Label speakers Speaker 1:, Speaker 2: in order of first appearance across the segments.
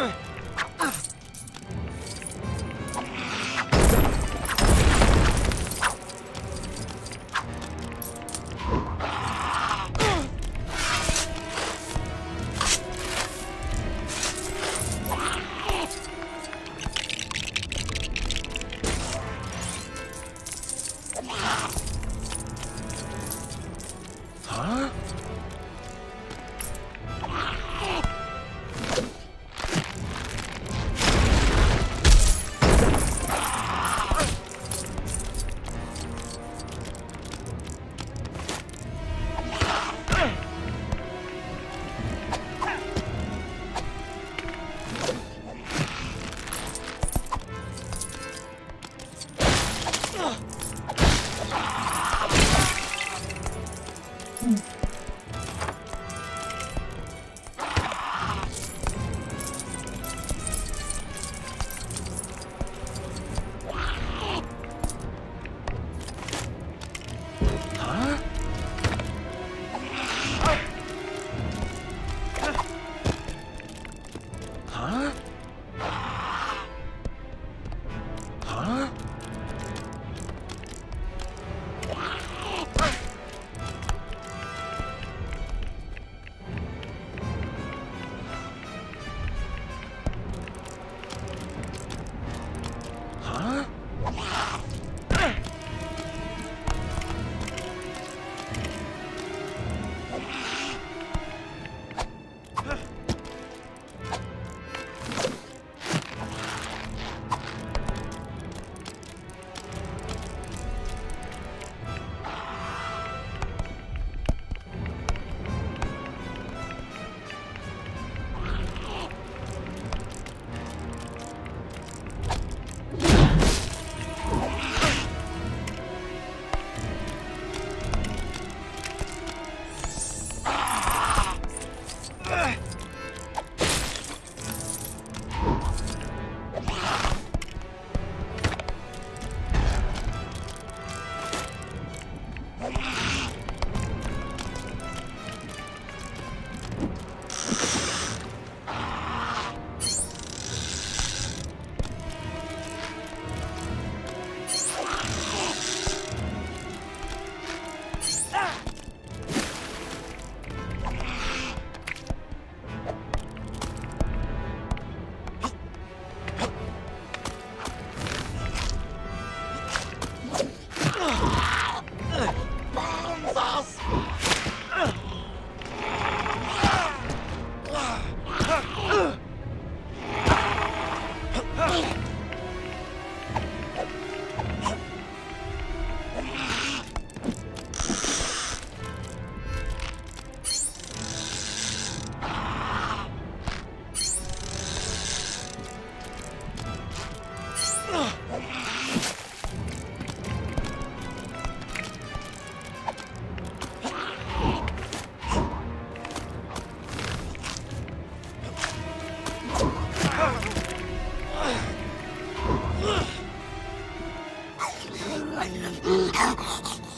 Speaker 1: Ugh.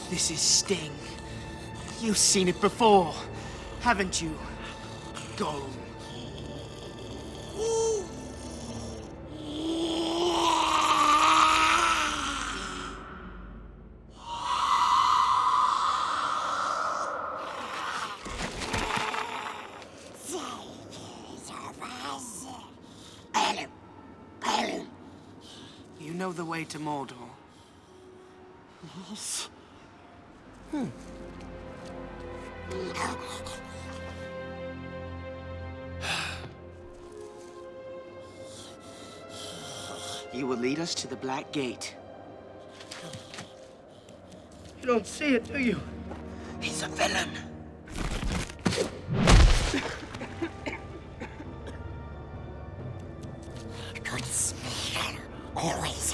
Speaker 1: This is Sting. You've seen it before, haven't you? Go. You know the way to Mordor.
Speaker 2: Yes. Hmm.
Speaker 1: You will lead us to the Black Gate. You don't see it, do you? He's a villain.
Speaker 2: Good speaker always